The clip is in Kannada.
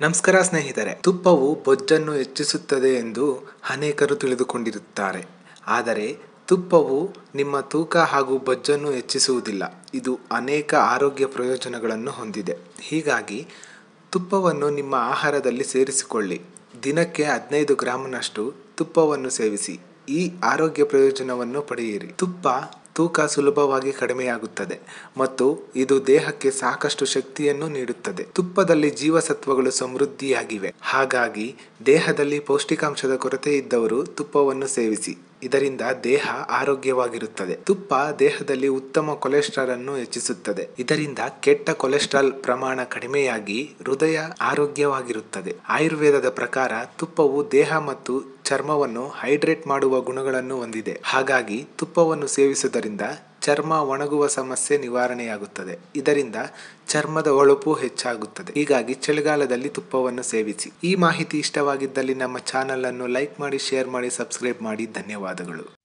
ನಮಸ್ಕಾರ ಸ್ನೇಹಿತರೆ, ತುಪ್ಪವು ಬೊಜ್ಜನ್ನು ಹೆಚ್ಚಿಸುತ್ತದೆ ಎಂದು ಅನೇಕರು ತಿಳಿದುಕೊಂಡಿರುತ್ತಾರೆ. ಆದರೆ, ತುಪ್ಪವು ನಿಮ್ಮ ತೂಕ ಹಾಗೂ ಬೊಜ್ಜನ್ನು ಹೆಚ್ಚಿಸುವುದಿಲ್ಲ. ಇದು ಅನೇಕ ಆರೋಗ್ಯ ಪ್ರಯೋಜನಗಳನ್ನು ಹೊಂದಿದೆ. ಹೀಗಾಗಿ, ತುಪ್ಪವನ್ನು ನಿಮ್ಮ ಆಹಾರದಲ್ಲಿ ಸೇರಿಸಿಕೊಳ್ಳಿ. ದಿನಕ್ಕೆ ಹದಿನೈದು ಗ್ರಾಮ್ನಷ್ಟು ತುಪ್ಪವನ್ನು ಸೇವಿಸಿ. ಈ ಆರೋಗ್ಯ ಪ್ರಯೋಜನವನ್ನು ಪಡೆಯಿರಿ. ತುಪ್ಪ ತೂಕ ಸುಲಭವಾಗಿ ಕಡಿಮೆಯಾಗುತ್ತದೆ ಮತ್ತು ಇದು ದೇಹಕ್ಕೆ ಸಾಕಷ್ಟು ಶಕ್ತಿಯನ್ನು ನೀಡುತ್ತದೆ. ತುಪ್ಪದಲ್ಲಿ ಜೀವಸತ್ವಗಳು ಸಮೃದ್ಧಿಯಾಗಿವೆ. ಹಾಗಾಗಿ ದೇಹದಲ್ಲಿ ಪೌಷ್ಟಿಕಾಂಶದ ಕೊರತೆ ಇದ್ದವರು ತುಪ್ಪವನ್ನು ಸೇವಿಸಿ. ಇದರಿಂದ ದೇಹ ಆರೋಗ್ಯವಾಗಿರುತ್ತದೆ. ತುಪ್ಪ ದೇಹದಲ್ಲಿ ಉತ್ತಮ ಕೊಲೆಸ್ಟ್ರಾಲ್ ಅನ್ನು ಹೆಚ್ಚಿಸುತ್ತದೆ. ಇದರಿಂದ ಕೆಟ್ಟ ಕೊಲೆಸ್ಟ್ರಾಲ್ ಪ್ರಮಾಣ ಕಡಿಮೆಯಾಗಿ ಹೃದಯ ಆರೋಗ್ಯವಾಗಿರುತ್ತದೆ. ಆಯುರ್ವೇದದ ಪ್ರಕಾರ ತುಪ್ಪವು ದೇಹ ಮತ್ತು ಚರ್ಮವನ್ನು ಹೈಡ್ರೇಟ್ ಮಾಡುವ ಗುಣಗಳನ್ನು ಹೊಂದಿದೆ. ಹಾಗಾಗಿ ತುಪ್ಪವನ್ನು ಸೇವಿಸುವುದರಿಂದ ಚರ್ಮ ಒಣಗುವ ಸಮಸ್ಯೆ ನಿವಾರಣೆಯಾಗುತ್ತದೆ. ಇದರಿಂದ ಚರ್ಮದ ಹೊಳಪು ಹೆಚ್ಚಾಗುತ್ತದೆ. ಹೀಗಾಗಿ ಚಳಿಗಾಲದಲ್ಲಿ ತುಪ್ಪವನ್ನು ಸೇವಿಸಿ. ಈ ಮಾಹಿತಿ ಇಷ್ಟವಾಗಿದ್ದಲ್ಲಿ ನಮ್ಮ ಚಾನಲ್ ಅನ್ನು ಲೈಕ್ ಮಾಡಿ, ಶೇರ್ ಮಾಡಿ, ಸಬ್ಸ್ಕ್ರೈಬ್ ಮಾಡಿ. ಧನ್ಯವಾದಗಳು.